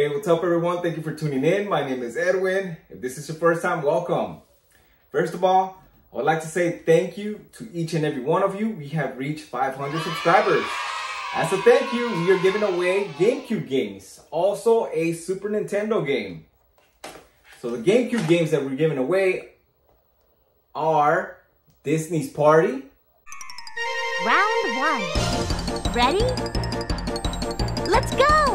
Hey, what's up everyone? Thank you for tuning in. My name is Edwin. If this is your first time, welcome. First of all, I would like to say thank you to each and every one of you. We have reached 500 subscribers. As a thank you, we are giving away GameCube games, also a Super Nintendo game. So the GameCube games that we're giving away are Disney's Party. Round one. Ready? Let's go!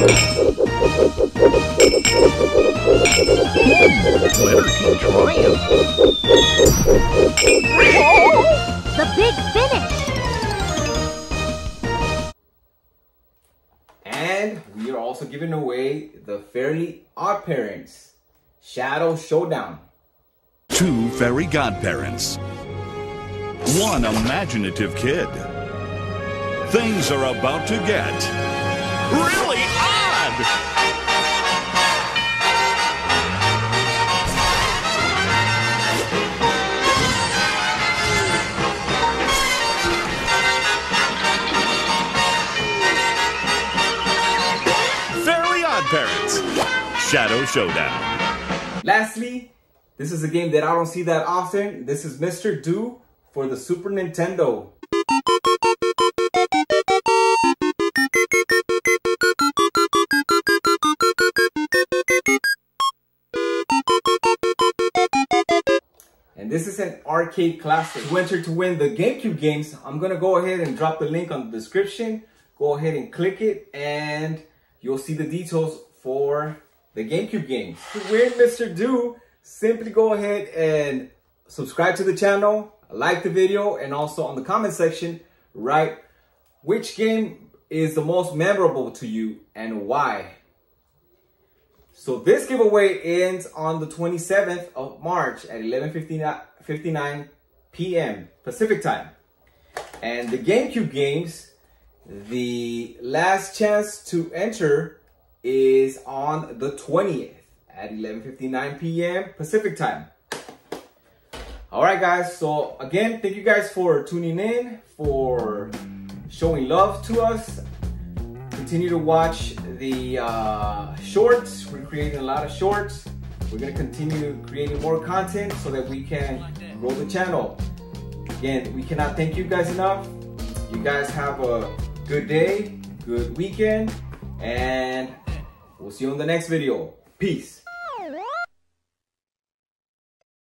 Glitter King triumph. The big finish! And we are also giving away the Fairy Odd Parents Shadow Showdown. Two fairy godparents. One imaginative kid. Things are about to get really odd! Parents. Shadow Showdown. Lastly, this is a game that I don't see that often. This is Mr. Do for the Super Nintendo. This is an arcade classic. To enter to win the GameCube games, I'm gonna go ahead and drop the link on the description. Go ahead and click it and you'll see the details for the GameCube games. To win Mr. Do, simply go ahead and subscribe to the channel, like the video, and also on the comment section, write which game is the most memorable to you and why. So this giveaway ends on the 27th of March at 11:59 p.m. Pacific time. And the GameCube games, the last chance to enter is on the 20th at 11:59 p.m. Pacific time. All right, guys. So again, thank you guys for tuning in, for showing love to us. Continue to watch the uh, shorts. We're creating a lot of shorts. We're gonna continue creating more content so that we can grow the channel. Again, we cannot thank you guys enough. You guys have a good day, good weekend, and we'll see you on the next video. Peace.